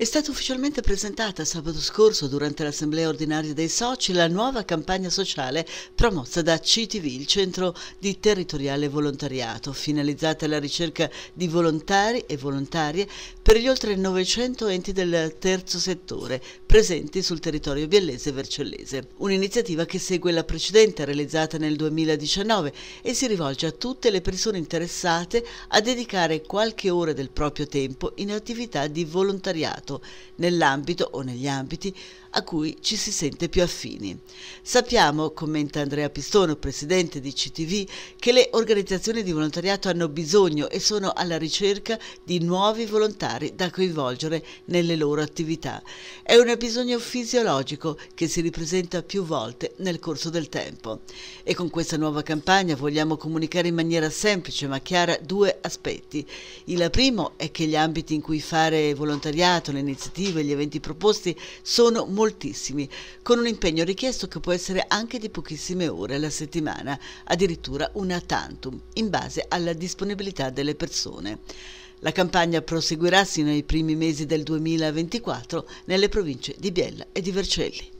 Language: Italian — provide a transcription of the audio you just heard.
È stata ufficialmente presentata sabato scorso durante l'assemblea ordinaria dei soci la nuova campagna sociale promossa da CTV, il Centro di Territoriale Volontariato, finalizzata alla ricerca di volontari e volontarie per gli oltre 900 enti del terzo settore presenti sul territorio biellese e vercellese. Un'iniziativa che segue la precedente realizzata nel 2019 e si rivolge a tutte le persone interessate a dedicare qualche ora del proprio tempo in attività di volontariato nell'ambito o negli ambiti a cui ci si sente più affini. Sappiamo, commenta Andrea Pistono, presidente di CTV, che le organizzazioni di volontariato hanno bisogno e sono alla ricerca di nuovi volontari da coinvolgere nelle loro attività. È un bisogno fisiologico che si ripresenta più volte nel corso del tempo. E con questa nuova campagna vogliamo comunicare in maniera semplice ma chiara due aspetti. Il primo è che gli ambiti in cui fare volontariato, le iniziative, gli eventi proposti sono moltissimi, con un impegno richiesto che può essere anche di pochissime ore alla settimana, addirittura una tantum, in base alla disponibilità delle persone. La campagna proseguirà sino ai primi mesi del 2024 nelle province di Biella e di Vercelli.